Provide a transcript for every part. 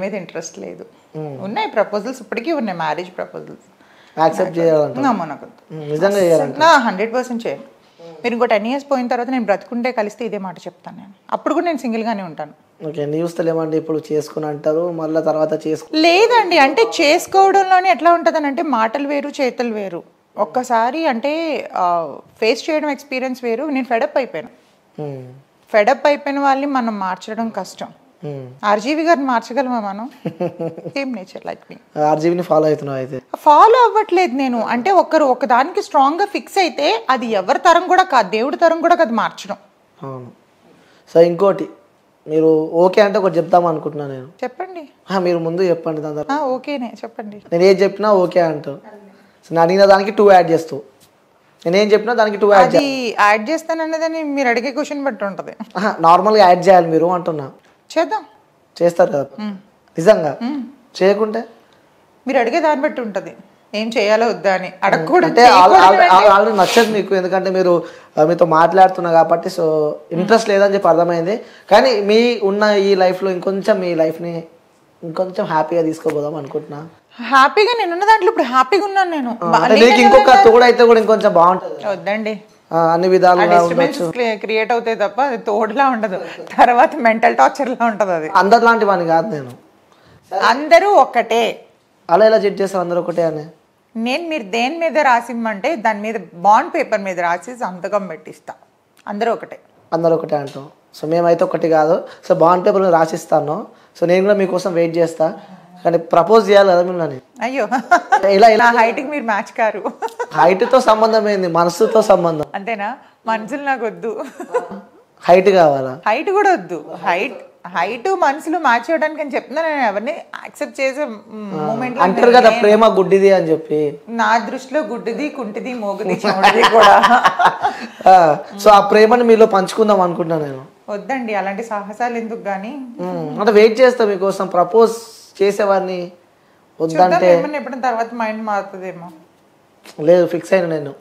మీద ఇంట్రెస్ట్ లేదు. ఉన్నాయి ప్రపోజల్స్ ఇప్పటికీ ఉన్నాయి మ్యారేజ్ ప్రపోజల్స్ యాక్సెప్ట్ చేయాలంట హండ్రెడ్ పర్సెంట్ చేయను. మీరు ఇంకో టెన్ ఇయర్స్ పోయిన తర్వాత నేను బ్రతుకుంటే కలిస్తే ఇదే మాట చెప్తాను నేను. అప్పుడు కూడా నేను సింగిల్గానే ఉంటాను. ఓకే న్యూస్ ఏమండి ఇప్పుడు చేసుకుని అంటారు మళ్ళీ తర్వాత చేసుకు. లేదండి అంటే చేసుకోవడంలోనే ఎట్లా ఉంటుంది అంటే మాటలు వేరు చేతులు వేరు. ఒక్కసారి అంటే ఫేస్ చేయడం ఎక్స్పీరియన్స్ వేరు. నేను ఫెడప్ అయిపోయాను. ఫెడప్ అయిపోయిన వాళ్ళని మనం మార్చడం కష్టం. ఆర్జీవి గారిని మార్చగలమా మనం? సేమ్ నేచర్ లైక్ మీ ఆర్జీబీని ఫాలో అవుతున్నావు అయితే. ఫాలో అవ్వట్లేదు నేను. అంటే ఒకరు ఒకదానికి స్ట్రాంగ్గా ఫిక్స్ అయితే అది ఎవరి తరం కూడా కాదు దేవుడి తరం కూడా కాదు మార్చడం. అవును. సో ఇంకోటి మీరు ఓకే అంటే ఒకటి చెప్దాం అనుకుంటున్నాను నేను. చెప్పండి. ఆ, మీరు ముందు చెప్పండి దాని తర్వాత. ఆ, ఓకేనే చెప్పండి. నేను ఏది చెప్పినా ఓకే అంటావు. సో నేను అడిగిన దానికి టూ యాడ్ చేస్తావు. నేను ఏం చెప్పినా దానికి టూ యాడ్ అది యాడ్ చేస్తానన్నదని మీరు అడిగే క్వశ్చన్ బట్టి ఉంటది. నార్మల్గా యాడ్ చేయాలి మీరు అంటున్నా. చేద్దాం. చేస్తారు కదా నిజంగా? చేయకుంటే? మీరు అడిగే దాన్ని బట్టి ఉంటది. ఏం చేయాలో వద్దా అని. అడగకూడదు. ఆల్రెడీ నచ్చదు మీకు. ఎందుకంటే మీరు మీతో మాట్లాడుతున్నా కాబట్టి సో ఇంట్రెస్ట్ లేదని చెప్పి అర్థమైంది. కానీ మీ ఉన్న ఈ లైఫ్లో ఇంకొంచెం మీ లైఫ్ని ఇంకొంచెం హ్యాపీగా తీసుకోపోదాం అనుకుంటున్నా. హ్యాపీగా నేను ఉన్న దాంట్లో ఇప్పుడు హ్యాపీగా ఉన్నాను నేను. ఇంకొక తోడు అయితే కూడా ఇంకొంచెం బాగుంటుంది. వద్దండి. అన్ని విధాలుగా డిస్టర్బెన్స్ క్రియేట్ అవుతాయి తప్ప అది తోడులా ఉండదు. తర్వాత మెంటల్ టార్చర్ లా ఉంటది అది. అందరు లాంటి వాడిని కాదు నేను. అందరూ ఒక్కటే అలా ఎలా జడ్జ్ చేస్తారు అందరూ ఒకటే అని? నేను మీరు దేని మీద రాసిమ్మంటే దాని మీద బాండ్ పేపర్ మీద రాసి సంతకం పెట్టిస్తా. అందరూ ఒకటే. అందరూ ఒకటే అంటాం సో మేమైతే ఒకటి కాదు. సో బాండ్ పేపర్ రాసిస్తాను. సో నేను కూడా మీకోసం వెయిట్ చేస్తా. కానీ ప్రపోజ్ చేయాలి కదా మిమ్మల్ని అయ్యో. ఇలా ఇలా. నా హైట్కి మీరు మ్యాచ్ కారు. హైట్తో సంబంధం ఏంది? మనసుతో సంబంధం. అంతేనా? మనుషులు నాకు వద్దు. హైట్ కావాలా? హైట్ కూడా వద్దు. హైట్ హైట్ మనసులు మ్యాచ్ అవ్వడానికి అని చెప్తున్నా నేను ఎవరిని యాక్సెప్ట్ చేసే మూమెంట్ అంటారు కదా ప్రేమ గుడ్డిది అని చెప్పి. నా దృష్టిలో గుడ్డిది కుంటిది మోగుది చెమటది కూడా. సో ఆ ప్రేమని మీలో పంచుకుందాం అనుకుంటున్నాను నేను. వద్దండి అలాంటి సాహసాలు ఎందుకు కానీ అంటే వెయిట్ చేస్తా మీకోసం ప్రపోజ్ చేసేవాడిని వద్దంటే తర్వాత మైండ్ మారుతుందేమో. లేదు ఫిక్స్ అయిన నేను.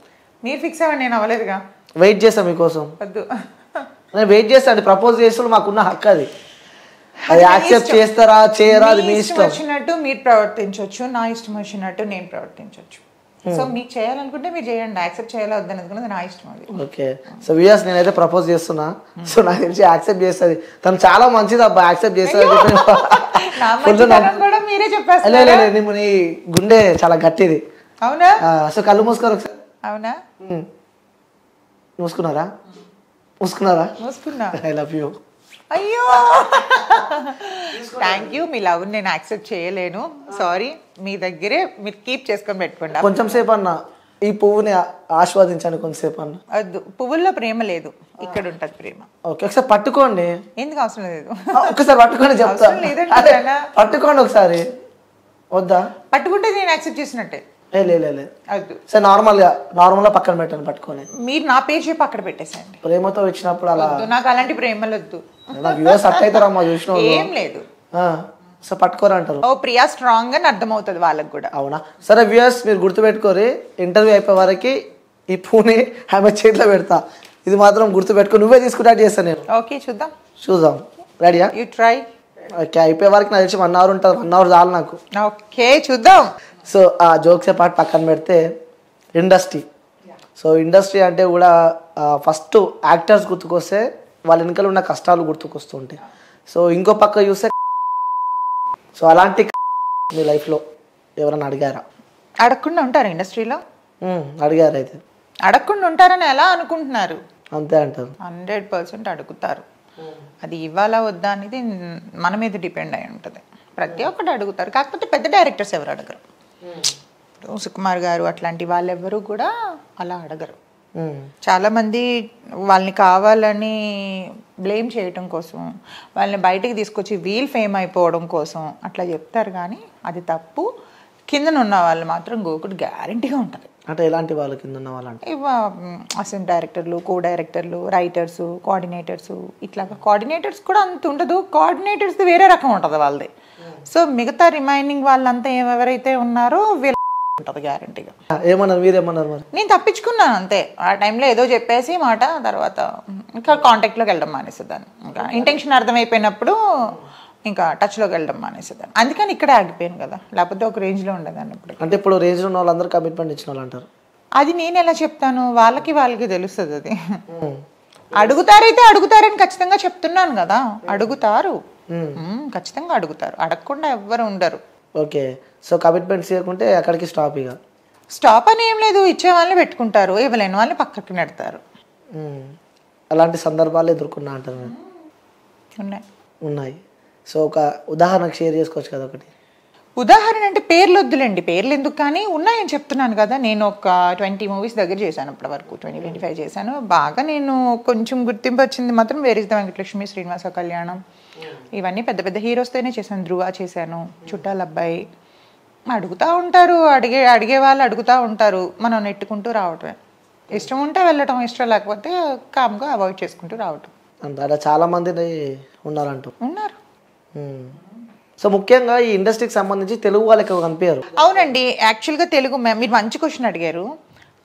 మీరు ఫిక్స్ అవ్వండి నేను అవ్వలేదుగా. వెయిట్ చేస్తా మీకోసం. వద్దు. నేను వెయిట్ చేస్తా అండి ప్రపోజ్ చేసిన మాకున్న హక్కు అది. అది యాక్సెప్ట్ చేస్తారా చేయరా అది మీ ఇష్టం వచ్చినట్టు మీరు ప్రవర్తించవచ్చు నా ఇష్టం వచ్చినట్టు నేను ప్రవర్తించవచ్చు సో మీకు చేయాలనుకుంటే మీరు చేయండి. యాక్సెప్ట్ చేయాలా వద్దని అనుకున్నది నా ఇష్టం అది. ఓకే సో వియర్స్ నేనైతే ప్రపోజ్ చేస్తున్నా. సో నాకు తెలిసి యాక్సెప్ట్ చేస్తుంది. తను చాలా మంచిది అబ్బా యాక్సెప్ట్ చేస్తుంది నా గుండె చాలా గట్టిది. అవునా? సో కళ్ళు మూసుకోరు ఒకసారి. అవునా? ఉమ్. మూసుకున్నారా? మూసుకున్నారా? మూసుకున్నా. ఐ లవ్ యూ అయ్యో! థ్యాంక్ యూ మీ లవ్ నేను యాక్సెప్ట్ చేయలేను. సారీ మీ దగ్గరే మీరు కీప్ చేసుకొని పెట్టుకోండి. కొంచెం సేపు అన్న ఈ పువ్వుని ఆ- ఆస్వాదించండి కొంచెంసేపు అన్న. వద్దు పువ్వుల్లో ప్రేమ లేదు. ఇక్కడ ఉంటది ప్రేమ. ఓకే ఒకసారి పట్టుకోండి. ఎందుకు అవసరం లేదు? ఆ, ఒక్కసారి పట్టుకోండి చెప్తా. అవసరం లేదంటే అదే? పట్టుకోండి ఒకసారి. వద్దా? పట్టుకుంటే నేను యాక్సెప్ట్ చేసినట్టే. ఏ లే లే, లే. వద్దు సరే నార్మల్గా నార్మల్గా పక్కన పెట్టండి పట్టుకొని. మీరు నా పేరు చెప్పి అక్కడ పెట్టేసేయండి. ప్రేమతో ఇచ్చినప్పుడు అలా నాకు అలాంటి ప్రేమలు వద్దు. నా అట్ అవుతారమ్మా చూసిన. ఏం లేదు. సో పట్టుకోరు అంటారు. ఓ ప్రియా స్ట్రాంగ్ అని అర్థమవుతుంది వాళ్ళకి కూడా. అవునా? సరే వ్యూయర్స్ మీరు గుర్తుపెట్టుకోరి ఇంటర్వ్యూ అయిపోయే వరకు ఈ పూని ఆమె చేతిలో పెడతా. ఇది మాత్రం గుర్తుపెట్టుకో నువ్వే తీసుకుంటా చేస్తాను నేను. ఓకే చూద్దాం. చూద్దాం. రెడీయా యూ ట్రై ఓకే అయిపోయే వరకు నాకు తెలిసి వన్ అవర్ ఉంటుంది వన్ అవర్ చాలు నాకు. ఓకే చూద్దాం. సో ఆ జోక్స్ పాటు పక్కన పెడితే ఇండస్ట్రీ సో ఇండస్ట్రీ అంటే కూడా ఫస్ట్ యాక్టర్స్ గుర్తుకొస్తే వాళ్ళ వెనకాల ఉన్న కష్టాలు గుర్తుకొస్తుంటాయి సో ఇంకో పక్క చూస్తే సో అలాంటి మీ లైఫ్లో ఎవరైనా అడిగారా? అడగకుండా ఉంటారు ఇండస్ట్రీలో అడిగారు అయితే. అడగకుండా ఉంటారని ఎలా అనుకుంటున్నారు? అంతే అంటారు. హండ్రెడ్ పర్సెంట్ అడుగుతారు. అది ఇవ్వాలా వద్దా అనేది మన మీద డిపెండ్ అయి ఉంటుంది. ప్రతి ఒక్కటి అడుగుతారు. కాకపోతే పెద్ద డైరెక్టర్స్ ఎవరు అడగరు. సుకుమార్ గారు అట్లాంటి వాళ్ళెవ్వరూ కూడా అలా అడగరు. ఉమ్, చాలా మంది వాళ్ళని కావాలని బ్లేమ్ చేయటం కోసం వాళ్ళని బయటికి తీసుకొచ్చి వీల్ ఫేమ్ అయిపోవడం కోసం అట్లా చెప్తారు కానీ అది తప్పు. కిందన ఉన్న వాళ్ళు మాత్రం గోకుడు గ్యారంటీగా ఉంటుంది. అంటే ఎలాంటి వాళ్ళ కింద ఉన్న వాళ్ళంటే అసిస్టెంట్ డైరెక్టర్లు కో డైరెక్టర్లు రైటర్స్ కోఆర్డినేటర్స్ ఇట్లాగా. కోఆర్డినేటర్స్ కూడా అంత ఉండదు. కోఆర్డినేటర్స్ వేరే రకం ఉంటుంది వాళ్ళది. సో మిగతా రిమైనింగ్ వాళ్ళంతా ఎవరైతే ఉన్నారో వీళ్ళ ఉంటుంది గ్యారంటీగా ఏమన్నారు? మీరేమన్నారు మరి? నేను తప్పించుకున్నాను అంతే. ఆ టైంలో ఏదో చెప్పేసి మాట తర్వాత ఇంకా కాంటాక్ట్లోకి వెళ్ళడం మానేసేదాన్ని. ఇంకా ఇంటెన్షన్ అర్థమైపోయినప్పుడు ఇంకా టచ్లోకి వెళ్ళడం మానేసేదాన్ని. అందుకని ఇక్కడే ఆగిపోయాను కదా. లేకపోతే ఒక రేంజ్లో ఉండేదాన్ని ఇప్పుడు అంటే ఇప్పుడు రేంజ్ ఉన్న వాళ్ళందరూ కమిట్మెంట్ ఇచ్చిన వాళ్ళు అంటారు. అది నేను ఎలా చెప్తాను? వాళ్ళకి వాళ్ళకి తెలుస్తుంది అది. అడుగుతారైతే అడుగుతారని ఖచ్చితంగా చెప్తున్నాను కదా. అడుగుతారు. ఖచ్చితంగా అడుగుతారు. అడగకుండా ఎవ్వరు ఉండరు. ఓకే. సో కమిట్మెంట్స్ ఇవ్వకుంటే అక్కడికి స్టాప్ ఇక. స్టాప్ అని ఏం లేదు. ఇచ్చే వాళ్ళని పెట్టుకుంటారు. ఇవ్వలేని వాళ్ళని పక్కకి నెడతారు. అలాంటి సందర్భాలు ఎదుర్కొన్నా అంటారు. ఉన్నాయి. ఉన్నాయి. సో ఒక ఉదాహరణకు షేర్ చేసుకోవచ్చు కదా ఒకటి? ఉదాహరణ అంటే పేర్లు వద్దులేండి. పేర్లు ఎందుకు కానీ ఉన్నాయని చెప్తున్నాను కదా. నేను ఒక ట్వంటీ మూవీస్ దగ్గర చేశాను ఇప్పటి వరకు ట్వంటీ ట్వంటీ ఫైవ్ చేశాను. బాగా నేను కొంచెం గుర్తింపు వచ్చింది మాత్రం where is the Venkatalakshmi Srinivasa Kalyanam. ఇవన్నీ పెద్ద పెద్ద హీరోస్తోనే చేశాను. ధ్రువ చేశాను చుట్టాల అబ్బాయి. అడుగుతూ ఉంటారు అడిగే అడిగే వాళ్ళు అడుగుతూ ఉంటారు. మనం నెట్టుకుంటూ రావటమే. ఇష్టం ఉంటే వెళ్ళటం ఇష్టం లేకపోతే కామ్గా అవాయిడ్ చేసుకుంటూ రావటం. అంత అలా చాలా మంది ఉన్నారంటూ. ఉన్నారు. సో ముఖ్యంగా ఈ ఇండస్ట్రీకి సంబంధించి తెలుగు వాళ్ళకి ఎక్కువ కనిపించారు. అవునండి. యాక్చువల్గా తెలుగు మీరు మంచి క్వశ్చన్ అడిగారు.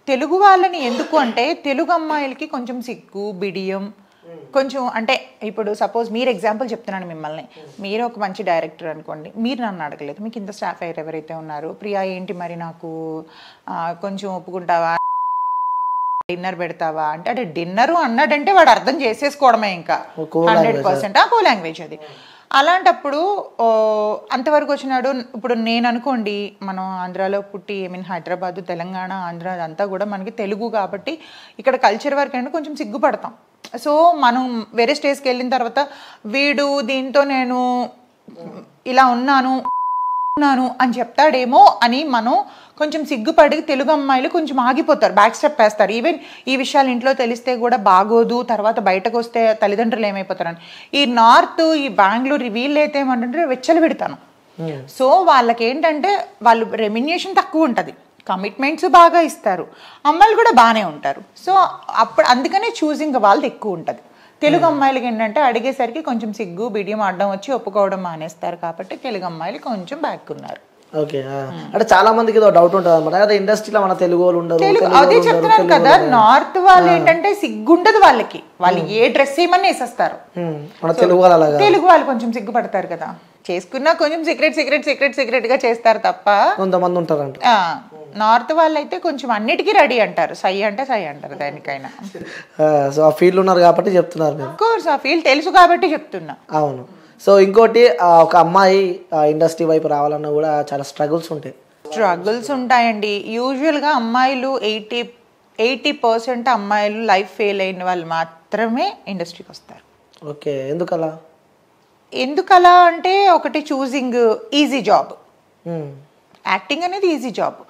తెలుగు వాళ్ళని ఎందుకు అంటే తెలుగు అమ్మాయిలకి కొంచెం సిగ్గు బిడియం కొంచెం అంటే ఇప్పుడు సపోజ్ మీరు ఎగ్జాంపుల్ చెప్తున్నాను మిమ్మల్ని. మీరు ఒక మంచి డైరెక్టర్ అనుకోండి. మీరు నన్ను అడగలేదు. మీకు ఇంత స్టాఫ్ అయ్యారు ఎవరైతే ఉన్నారు. ప్రియా ఏంటి మరి నాకు ఆ, కొంచెం ఒప్పుకుంటావా? డిన్నర్ పెడతావా? అంటే అంటే డిన్నర్ అన్నాడంటే వాడు అర్థం చేసేసుకోవడమే ఇంకా. Hundred percent. కో లాంగ్వేజ్ అది. అలాంటప్పుడు అంతవరకు వచ్చినాడు. ఇప్పుడు నేను అనుకోండి మనం ఆంధ్రాలో పుట్టి ఐ మీన్ హైదరాబాద్ తెలంగాణ ఆంధ్ర అదంతా కూడా మనకి తెలుగు కాబట్టి ఇక్కడ కల్చర్ వరకు అంటే కొంచెం సిగ్గుపడతాం. సో మనం వేరే స్టేజ్కి వెళ్ళిన తర్వాత వీడు దీంతో నేను ఇలా ఉన్నాను ఉన్నాను అని చెప్తాడేమో అని మనం కొంచెం సిగ్గుపడి తెలుగు అమ్మాయిలు కొంచెం ఆగిపోతారు బ్యాక్ స్టెప్ వేస్తారు. ఈవెన్ ఈ విషయాలు ఇంట్లో తెలిస్తే కూడా బాగోదు తర్వాత బయటకు వస్తే తల్లిదండ్రులు ఏమైపోతారని. ఈ నార్త్ ఈ బెంగళూరు వీళ్ళు అయితే ఏమంటుంటే వెచ్చలు పెడతాను. సో వాళ్ళకి ఏంటంటే వాళ్ళు రెమ్యునేషన్ తక్కువ ఉంటుంది. కమిట్మెంట్స్ బాగా ఇస్తారు. అమ్మాయిలు కూడా బాగానే ఉంటారు. సో అప్పుడు అందుకనే చూసింగ్ వాళ్ళది ఎక్కువ ఉంటుంది. తెలుగు అమ్మాయిలకి ఏంటంటే అడిగేసరికి కొంచెం సిగ్గు బిడియం అడ్డం వచ్చి ఒప్పుకోవడం మానేస్తారు కాబట్టి తెలుగు అమ్మాయిలు కొంచెం బ్యాక్ ఉన్నారు. ఓకే ఆ. అంటే చాలా మందికి ఏదో డౌట్ ఉంటుంది అనమాట అదే ఇండస్ట్రీలో మన తెలుగు వాళ్ళు తెలుగు అదే చెప్తున్నాను తెలుగు కదా. నార్త్ వాళ్ళు ఏంటంటే సిగ్గుండదు వాళ్ళకి. వాళ్ళు ఏ డ్రెస్ ఏమన్నా వేసేస్తారు. మన తెలుగు వాళ్ళు తెలుగు వాళ్ళు కొంచెం సిగ్గుపడతారు కదా. చేసుకున్నా కొంచెం సీక్రెట్ సీక్రెట్ సీక్రెట్ సీక్రెట్గా చేస్తారు తప్ప కొంతమంది ఉంటారంట. నార్త్ వాళ్ళు అయితే కొంచెం అన్నిటికీ రెడీ అంటారు. సై అంటే సై అంటారు దానికైనా. సో ఆ ఫీల్డ్ ఉన్నారు కాబట్టి చెప్తున్నారు కోర్స్ ఆ ఫీల్ తెలుసు కాబట్టి చెప్తున్నా. అవును. సో ఇంకోటి ఒక అమ్మాయి ఇండస్ట్రీ వైపు రావాలన్నా కూడా చాలా స్ట్రగుల్స్ ఉంటాయి. స్ట్రగుల్స్ ఉంటాయండి. యూజువల్గా అమ్మాయిలు ఎయిటీ ఎయిటీ పర్సెంట్ అమ్మాయిలు లైఫ్ ఫెయిల్ అయిన వాళ్ళు మాత్రమే ఇండస్ట్రీకి వస్తారు. ఓకే. ఎందుకలా? ఎందుకలా అంటే ఒకటి చూసింగ్ ఈజీ జాబ్. యాక్టింగ్ అనేది ఈజీ జాబ్.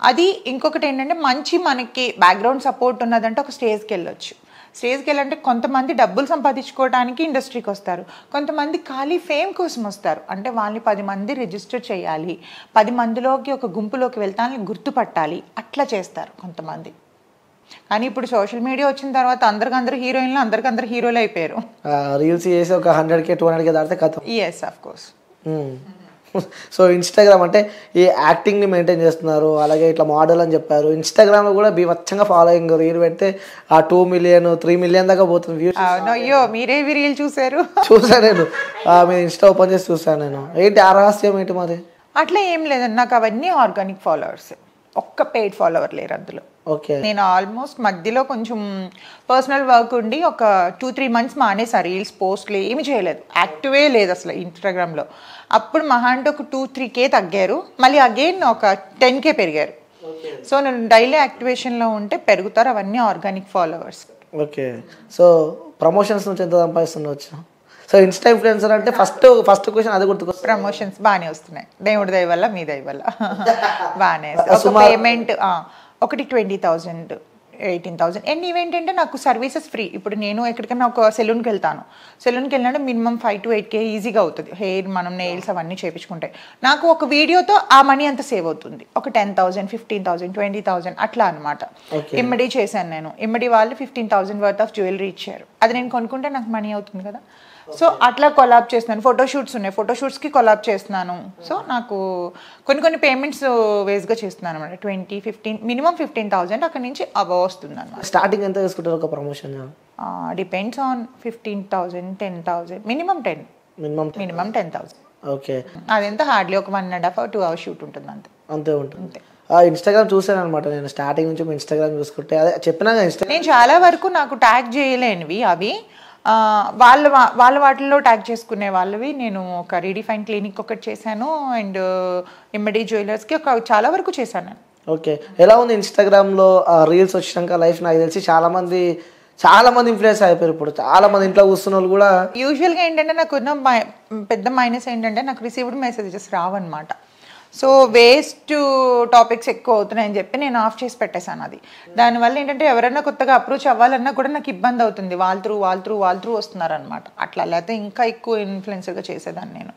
అది ఇంకొకటి ఏంటంటే మంచి మనకి బ్యాక్గ్రౌండ్ సపోర్ట్ ఉన్నదంటే ఒక స్టేజ్కి వెళ్ళొచ్చు. స్టేజ్కి వెళ్ళాలంటే కొంతమంది డబ్బులు సంపాదించుకోవడానికి ఇండస్ట్రీకి వస్తారు. కొంతమంది ఖాళీ ఫేమ్ కోసం వస్తారు. అంటే వాళ్ళని పది మంది రిజిస్టర్ చేయాలి. పది మందిలోకి ఒక గుంపులోకి వెళ్తానని గుర్తుపట్టాలి. అట్లా చేస్తారు కొంతమంది. కానీ ఇప్పుడు సోషల్ మీడియా వచ్చిన తర్వాత అందరికి అందరు హీరోయిన్లు అందరికి అందరు హీరోలు అయిపోయారు. రీల్స్ చేసి ఒక hundred K two hundred K దాటితే కథ. Yes of course so Instagram అంటే ఈ యాక్టింగ్ని మెయింటైన్ చేస్తున్నారు అలాగే ఇట్లా మోడల్ అని చెప్పారు. ఇన్స్టాగ్రామ్లో కూడా బీభత్సంగా ఫాలోయింగ్ రీల్ పెడితే ఆ టూ మిలియన్ త్రీ మిలియన్ దాకా పోతుంది వ్యూస్ అయ్యో మీరేవి రీల్ చూసారు చూసాను నేను. ఆ, మీ ఇన్స్టా ఓపెన్ చేసి చూసాను నేను. ఏంటి ఆ రహస్యం ఏంటి మాది? అట్లా ఏం లేదండి. నాకు అవన్నీ ఆర్గానిక్ ఫాలోవర్స్ ఒక్క పెయిడ్ ఫాలోవర్ లేరు అందులో. ఓకే. నేను ఆల్మోస్ట్ మధ్యలో కొంచెం పర్సనల్ వర్క్ ఉండి ఒక టూ త్రీ మంత్స్ మానేసా రీల్స్ పోస్ట్లు ఏమి చేయలేదు. యాక్టివే లేదు అసలు ఇన్స్టాగ్రామ్లో అప్పుడు మహా అంటే ఒక టూ త్రీ కే తగ్గారు. మళ్ళీ అగైన్ ఒక టెన్ కే పెరిగారు. సో నేను డైలీ యాక్టివేషన్లో ఉంటే పెరుగుతారు అవన్నీ organic followers okay so promotions నుంచి ఎంత సంపాదిస్తుండవచ్చు సో ఇన్స్టా ఇన్ఫ్లుయెన్సర్ అంటే ఫస్ట్ ఫస్ట్ క్వశ్చన్ అది గుర్తుకొస్తుంది. ప్రమోషన్స్ బాగానే వస్తున్నాయి. దేవుడి దయ వల్ల మీ దయ వల్ల. బాగానే పేమెంట్ ఒకటి twenty thousand eighteen thousand. And ఇవేంటంటే నాకు సర్వీసెస్ ఫ్రీ ఇప్పుడు నేను ఎక్కడికైనా ఒక సెలూన్కి వెళ్తాను. సెలూన్కి వెళ్ళినప్పుడు minimum five to eight K ఈజీగా అవుతుంది. హెయిర్ మనం నెయిల్స్ అవన్నీ చేపించుకుంటే. నాకు ఒక వీడియోతో ఆ మనీ అంత సేవ్ అవుతుంది. ఒక ten thousand fifteen thousand twenty thousand అట్లా అనమాట. ఇమ్మడి చేశాను నేను. ఇమ్మడి వాళ్ళు fifteen thousand worth of jewellery ఇచ్చారు. అది నేను కొనుక్కుంటే నాకు మనీ అవుతుంది కదా? సో అట్లా కొలాబ్ చేస్తున్నాను. ఫోటో షూట్స్ ఉన్నాయి. ఫోటో షూట్స్కి కొలాబ్ చేస్తున్నాను. సో నాకు కొన్ని కొన్ని పేమెంట్స్ వేస్గా చేస్తున్నాను అనమాట twenty fifteen minimum fifteen thousand అక్కడ నుంచి అబవ్ వస్తుంది అనమాట స్టార్టింగ్ ఎంత తీసుకుంటారు ఒక promotion depends on fifteen thousand ten thousand minimum ten minimum minimum ten thousand okay అదెంత హార్డ్లీ ఒక one and half two hours shoot ఉంటుంది అంతే. అంతే ఉంటుంది. ఇన్స్టాగ్రామ్ చూసాను అనమాట నేను. స్టార్టింగ్ నుంచి ఇన్స్టాగ్రామ్ చూసుకుంటే అదే చెప్పినా నేను చాలా వరకు నాకు ట్యాగ్ చేయలేనివి అవి. వాళ్ళ వాళ్ళ వాటిల్లో ట్యాగ్ చేసుకునే వాళ్ళవి నేను ఒక రీడిఫైన్ క్లినిక్ ఒకటి చేశాను అండ్ ఇమ్మడి జ్యువెలర్స్కి ఒక చాలా వరకు చేశాను ఓకే. ఎలా ఉంది ఇన్స్టాగ్రామ్లో రీల్స్ వచ్చినాక లైఫ్ నాకు తెలిసి చాలా మంది చాలా మంది ఇన్ఫ్లుయెన్స్ అయిపోయారు ఇప్పుడు. చాలా మంది ఇంట్లో కూర్చున్న వాళ్ళు కూడా యూజువల్గా ఏంటంటే నాకు ఉన్న మై- పెద్ద మైనస్ ఏంటంటే నాకు రిసీవ్డ్ మెసేజెస్ రావన్నమాట. సో వేస్ట్ టాపిక్స్ ఎక్కువ అవుతున్నాయని చెప్పి నేను ఆఫ్ చేసి పెట్టేశాను అది. దానివల్ల ఏంటంటే ఎవరైనా కొత్తగా అప్రోచ్ అవ్వాలన్నా కూడా నాకు ఇబ్బంది అవుతుంది. వాళ్ళ త్రూ వాళ్ళ త్రూ వాళ్ళ త్రూ వస్తున్నారనమాట అట్లా లేకపోతే ఇంకా ఎక్కువ ఇన్ఫ్లుయెన్సర్గా చేసేదాన్ని నేను.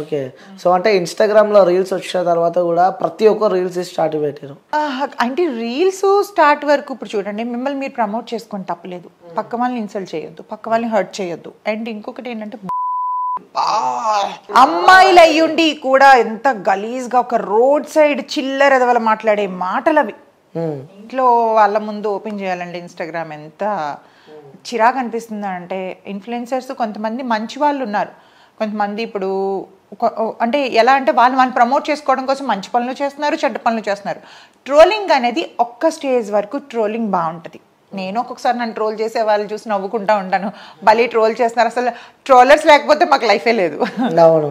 ఓకే. సో అంటే ఇన్స్టాగ్రామ్లో రీల్స్ వచ్చిన తర్వాత కూడా ప్రతి ఒక్కరు రీల్స్ స్టార్ట్ పెట్టారు. అంటే రీల్స్ స్టార్ట్ వరకు ఇప్పుడు చూడండి మిమ్మల్ని మీరు ప్రమోట్ చేసుకొని తప్పలేదు. పక్క వాళ్ళని ఇన్సల్ట్ చేయొద్దు పక్క వాళ్ళని హర్ట్ చేయొద్దు. అండ్ ఇంకొకటి ఏంటంటే అమ్మాయిలు అయ్యుండి కూడా ఎంత గలీజ్గా ఒక రోడ్ సైడ్ చిల్లర ఎదవల మాట్లాడే మాటలు అవి. ఇంట్లో వాళ్ళ ముందు ఓపెన్ చేయాలండి ఇన్స్టాగ్రామ్ ఎంత చిరాకు అనిపిస్తుంది అంటే ఇన్ఫ్లుయెన్సర్స్ కొంతమంది మంచి వాళ్ళు ఉన్నారు కొంతమంది ఇప్పుడు అంటే ఎలా అంటే వాళ్ళు వాళ్ళు ప్రమోట్ చేసుకోవడం కోసం మంచి పనులు చేస్తున్నారు చెడ్డ పనులు చేస్తున్నారు. ట్రోలింగ్ అనేది ఒక్క స్టేజ్ వరకు ట్రోలింగ్ బాగుంటుంది. నేను ఒక్కొక్కసారి నన్ను ట్రోల్ చేసే వాళ్ళు చూసి నవ్వుకుంటా ఉంటాను. భలే ట్రోల్ చేస్తున్నారు. అసలు ట్రోలర్స్ లేకపోతే మాకు లైఫే లేదు. అవును.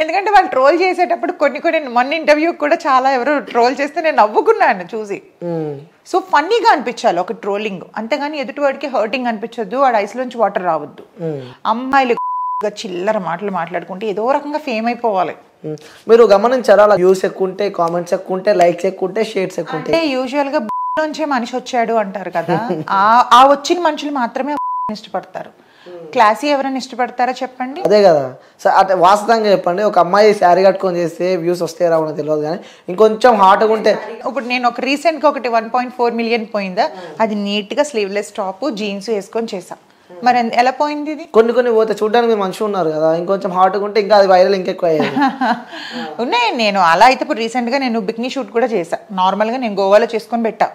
ఎందుకంటే వాళ్ళు ట్రోల్ చేసేటప్పుడు కొన్ని కొన్ని మొన్న ఇంటర్వ్యూ కూడా చాలా ఎవరు ట్రోల్ చేస్తే నేను నవ్వుకున్నాను చూసి. సో ఫన్నీగా అనిపించాలి ఒక ట్రోలింగ్ అంతేగాని ఎదుటివాడికి హర్టింగ్ అనిపించొద్దు. వాడి ఐస్లోంచి వాటర్ రావద్దు. అమ్మాయిలు చిల్లర మాటలు మాట్లాడుకుంటే ఏదో రకంగా ఫేమ్ అయిపోవాలి. మీరు గమనించారా అలా వ్యూస్ ఎక్కువ ఉంటే కామెంట్స్ ఎక్కువ ఉంటే లైక్స్ ఎక్కువ ఉంటే షేర్స్ ఎక్కువ ఉంటాయి అంటే యూజువల్గా నుంచే మనిషి వచ్చాడు అంటారు కదా. ఆ ఆ వచ్చిన మనుషులు మాత్రమే ఇష్టపడతారు? క్లాసీ ఎవరైనా ఇష్టపడతారా చెప్పండి? అదే కదా. అంటే వాస్తవంగా చెప్పండి. ఒక అమ్మాయి శారీ కట్టుకొని చేస్తే వ్యూస్ వస్తే రావడం తెలియదు కానీ ఇంకొంచెం హాట్గా ఉంటే ఇప్పుడు నేను ఒక రీసెంట్గా ఒకటి వన్ పాయింట్ ఫోర్ మిలియన్ పోయిందా? అది నీట్గా స్లీవ్లెస్ టాప్ జీన్స్ వేసుకొని చేసా మరి ఎలా పోయింది ఇది? కొన్ని కొన్ని పోతే చూడడానికి మీరు మంచిగా ఉన్నారు కదా. ఇంకొంచెం హాట్గా ఉంటే ఇంకా అది వైరల్ ఇంకెక్కువ అయ్యేది. ఉన్నాయి. నేను అలా అయితే ఇప్పుడు recent గా నేను బిక్నీ షూట్ కూడా చేశా. Normal గా నేను గోవాలో చేసుకొని పెట్టా.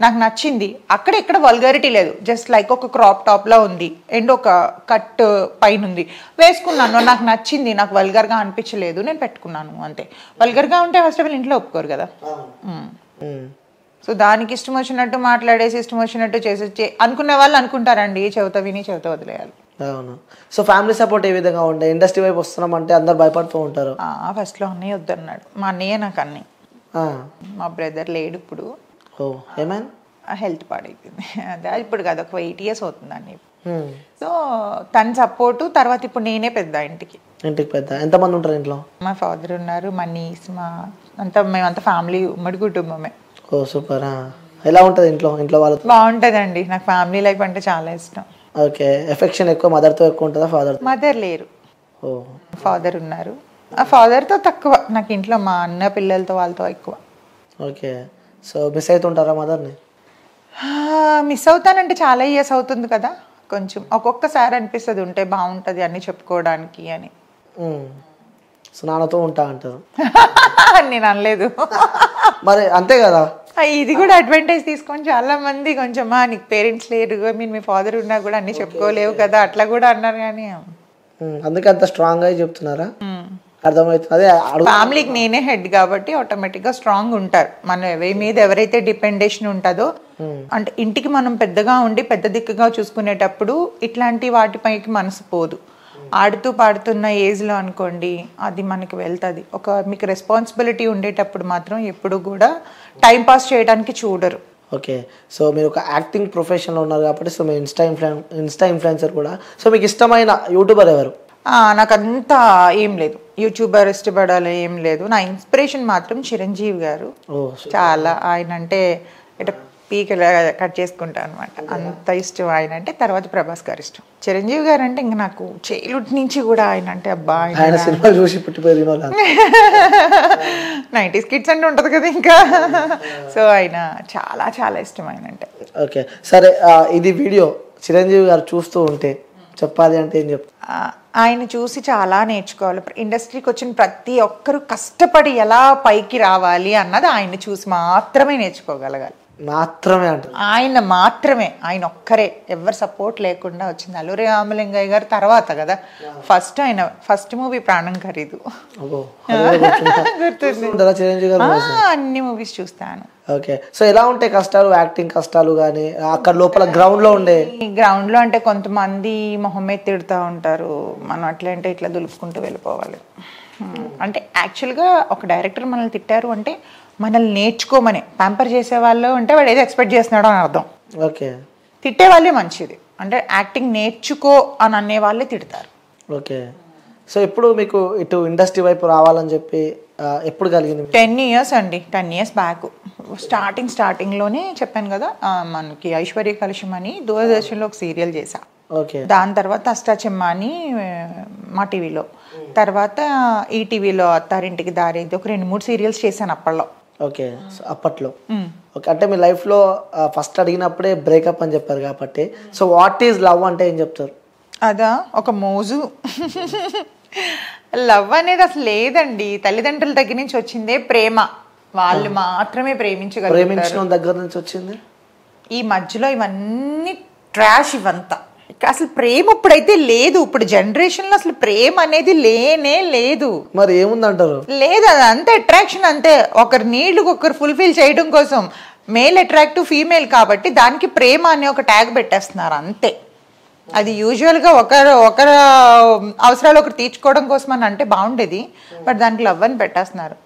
నాకు నచ్చింది. అక్కడ ఇక్కడ వల్గారిటీ లేదు. జస్ట్ లైక్ ఒక క్రాప్ టాప్ లా ఉంది. అండ్ ఒక కట్ పైన ఉంది. వేసుకున్నాను. నాకు నచ్చింది. నాకు వల్గర్గా అనిపించలేదు. నేను పెట్టుకున్నాను. అంతే. వల్గర్గా ఉంటే ఫస్ట్ ఆఫ్ ఆల్ ఇంట్లో ఒప్పుకోరు కదా. సో దానికి ఇష్టం వచ్చినట్టు మాట్లాడేసి ఇష్టం వచ్చినట్టు చేసి అనుకునే వాళ్ళు అనుకుంటారండి. చెవిత విని చెవిత వదిలేయాలి. అవును. సో ఫ్యామిలీ సపోర్ట్ ఏ విధంగా ఉండే ఇండస్ట్రీ వైపు వస్తున్నాం అంటే అందరు భయపడుతూ ఉంటారు. ఆ, first లో అన్నయ్య వద్దన్నాడు. మా అన్నయ్య నాకు అన్నీ ఆ. మా బ్రదర్ లేడు ఇప్పుడు. ఓ ఏమైనా హెల్త్ పాడైపోయింది. అదే ఇప్పుడు కాదు ఒక ఎయిట్ ఇయర్స్ అవుతుందండి. సో తన సపోర్టు తర్వాత ఇప్పుడు నేనే పెద్ద ఇంటికి. ఇంటికి పెద్ద. ఎంతమంది ఉంటారు ఇంట్లో? మా ఫాదర్ ఉన్నారు మా నీస్ మా అంతా మేమంతా ఫ్యామిలీ ఉమ్మడి కుటుంబమే. ఓ సూపర్. ఎలా ఉంటుంది ఇంట్లో? ఇంట్లో వాళ్ళతో? బాగుంటుందండి. నాకు ఫ్యామిలీ లైఫ్ అంటే చాలా ఇష్టం. ఓకే. ఎఫెక్షన్ ఎక్కువ మదర్తో ఎక్కువ ఉంటుందా ఫాదర్ మదర్ లేరు. ఓ. ఫాదర్ ఉన్నారు. ఆ ఫాదర్తో తక్కువ. నాకు ఇంట్లో మా అన్న పిల్లలతో వాళ్ళతో ఎక్కువ. ఓకే. సో మిస్ అవుతుంటారా మదర్ని? మిస్ అవుతానంటే చాలా ఇయర్స్ అవుతుంది కదా. కొంచెం ఒక్కొక్కసారి అనిపిస్తుంది ఉంటే బాగుంటుంది అన్ని చెప్పుకోవడానికి అని. సో నాన్నతో ఉంటా అంటారు. నేను అనలేదు. మరి అంతే కదా. ఇది కూడా అడ్వాంటేజ్ తీసుకొని చాలా మంది కొంచెం "ఆ, నీకు పేరెంట్స్ లేరు మీరు మీ ఫాదర్ ఉన్నా కూడా అన్ని చెప్పుకోలేవు కదా అట్లా కూడా అన్నారు కానీ అందుకే అంత స్ట్రాంగ్గా చెప్తున్నారా? అర్థమవుతుంది. ఫ్యామిలీకి నేనే హెడ్ కాబట్టి ఆటోమేటిక్గా స్ట్రాంగ్ ఉంటారు. మనం ఎవరి మీద ఎవరైతే డిపెండేషన్ ఉంటుందో అంటే ఇంటికి మనం పెద్దగా ఉండి పెద్ద దిక్కుగా చూసుకునేటప్పుడు ఇట్లాంటి వాటిపైకి మనసు పోదు. ఆడుతూ పాడుతున్న ఏజ్లో అనుకోండి అది మనకి వెళ్తుంది. ఒక మీకు రెస్పాన్సిబిలిటీ ఉండేటప్పుడు మాత్రం ఎప్పుడు కూడా టైం పాస్ చేయడానికి చూడరు. ఓకే. సో మీరు ఒక యాక్టింగ్ ప్రొఫెషన్లో ఉన్నారు కాబట్టి సో మీ ఇన్స్టా ఇన్ఫ్లుయెన్ ఇన్స్టా ఇన్ఫ్లుయెన్సర్ కూడా. సో మీకు ఇష్టమైన యూట్యూబర్ ఎవరు? నాకు అంతా ఏం లేదు. యూట్యూబర్ ఇష్టపడాలి ఏం లేదు. నా ఇన్స్పిరేషన్ మాత్రం చిరంజీవి గారు. చాలా ఆయన అంటే ఇట్లా పీకలు కట్ చేసుకుంటా అనమాట అంత ఇష్టం ఆయన అంటే తర్వాత ప్రభాస్ గారు ఇష్టం. చిరంజీవి గారు అంటే ఇంకా నాకు చైల్డ్హుడ్ నుంచి కూడా ఆయన అంటే అబ్బా ఆయన సినిమాలు చూసి నైంటీస్ కిడ్స్ అంటే ఉంటుంది కదా ఇంకా. సో ఆయన చాలా చాలా ఇష్టం ఆయన అంటే. ఓకే. సరే ఇది వీడియో చిరంజీవి గారు చూస్తూ ఉంటే చెప్పాలి అంటే ఏం చెప్తా ఆయన చూసి చాలా నేర్చుకోవాలి. ఇండస్ట్రీకి వచ్చిన ప్రతి ఒక్కరు కష్టపడి ఎలా పైకి రావాలి అన్నది ఆయన్ని చూసి మాత్రమే నేర్చుకోగలగాలి. మాత్రమే ఆయన మాత్రమే ఆయన ఒక్కరే ఎవరు సపోర్ట్ లేకుండా వచ్చింది. అల్లూరి రామలింగయ్య గారు తర్వాత కదా. ఫస్ట్ ఆయన ఫస్ట్ మూవీ ప్రాణం ఖరీదు. అన్ని మూవీస్ చూస్తాను. ఓకే సో ఎలా ఉంటాయి కష్టాలు? యాక్టింగ్ కష్టాలు కానీ అక్కడ లోపల గ్రౌండ్లో ఉండే? గ్రౌండ్లో అంటే కొంతమంది మొహం మీద తిడుతూ ఉంటారు. మనం అట్లా అంటే ఇట్లా దులుపుకుంటూ వెళ్ళిపోవాలి. Hmm. అంటే యాక్చువల్గా ఒక డైరెక్టర్ మనల్ని తిట్టారు అంటే మనల్ని నేర్చుకోమని. ప్యాంపర్ చేసే వాళ్ళు అంటే వాడు ఏదో ఎక్స్పెక్ట్ చేస్తున్నాడు అని అర్థం. ఓకే. తిట్టే వాళ్ళే మంచిది. అంటే యాక్టింగ్ నేర్చుకో అని అనే వాళ్ళే తిడతారు. ఓకే. సో ఇప్పుడు మీకు ఇటు ఇండస్ట్రీ వైపు రావాలని చెప్పి ఎప్పుడు కలిగింది? టెన్ ఇయర్స్ అండి. టెన్ ఇయర్స్ బ్యాక్ స్టార్టింగ్ స్టార్టింగ్లోనే చెప్పాను కదా మనకి ఐశ్వర్య కలుషం అని దూరదర్శన్లో ఒక సీరియల్ చేశా. ఓకే. దాని తర్వాత అష్టాచెమ్మ అని మా టీవీలో తర్వాత ఈ టీవీలో అత్తారింటికి దారి ఒక రెండు మూడు సీరియల్స్ చేశాను అప్పట్లో. ఓకే సో అప్పట్లో. ఓకే అంటే మీ లైఫ్లో ఫస్ట్ అడిగినప్పుడే బ్రేకప్ అని చెప్పారు కాబట్టి. సో వాట్ ఈజ్ లవ్ అంటే ఏం చెప్తారు? అదా ఒక మోజు. లవ్ అనేది అసలు లేదండి. తల్లిదండ్రుల దగ్గర నుంచి వచ్చిందే ప్రేమ. వాళ్ళు మాత్రమే ప్రేమించగలుగుతారు. ప్రేమించడం దగ్గర నుంచి వచ్చింది? ఈ మధ్యలో ఇవన్నీ ట్రాష్ ఇవంతా. అసలు ప్రేమ ఇప్పుడైతే లేదు. ఇప్పుడు జనరేషన్లో అసలు ప్రేమ అనేది లేనే లేదు. మరి ఏముందంటారు? లేదు అది అంతే అట్రాక్షన్ అంతే. ఒకరి నీళ్ళు ఒకరు ఫుల్ఫిల్ చేయడం కోసం మేల్ అట్రాక్ట్ ఫీమేల్ కాబట్టి దానికి ప్రేమ అనే ఒక ట్యాగ్ పెట్టేస్తున్నారు అంతే. అది యూజువల్గా ఒకరు ఒకరు అవసరాలు ఒకరు తీర్చుకోవడం కోసం అని అంటే బాగుండేది. బట్ దానికి లవ్ అని పెట్టేస్తున్నారు.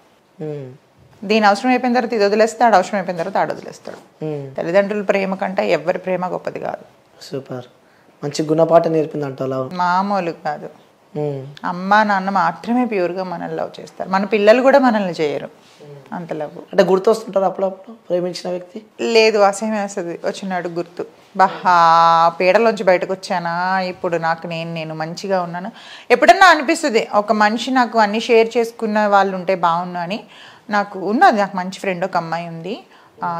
దీని అవసరం అయిపోయిన తర్వాత ఇది వదిలేస్తే ఆడ అవసరం అయిపోయిన తర్వాత ఆడ వదిలేస్తాడు. తల్లిదండ్రుల ప్రేమ కంటే ఎవరి ప్రేమ గొప్పది కాదు. సూపర్. మంచి గుణపాఠ నేర్పింది అంటావు లవ్? మామూలు కాదు. మ్మ్. అమ్మ నాన్న మాత్రమే ప్యూర్గా మనల్ని లవ్ చేస్తారు. మన పిల్లలు కూడా మనల్ని చేయరు. అంత లవ్. అంటే గుర్తొస్తుంటారు అప్పుడప్పుడు ప్రేమించిన వ్యక్తి? లేదు అసహ్యం వేస్తుంది. వచ్చినాడు గుర్తు. బహా పీడలోంచి బయటకు వచ్చానా? ఇప్పుడు నాకు నేను నేను మంచిగా ఉన్నాను. ఎప్పుడన్నా అనిపిస్తుంది ఒక మనిషి నాకు అన్ని షేర్ చేసుకున్న వాళ్ళు ఉంటే బాగున్నా అని. నాకు ఉన్నది నాకు మంచి ఫ్రెండ్ ఒక అమ్మాయి ఉంది.